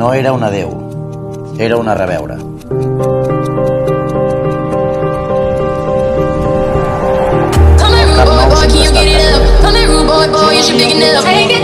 No era un adeu, era una reveure. Come here, rude boy, boy, you get it up. Come here, rude boy, boy, you should picking it up. Take it.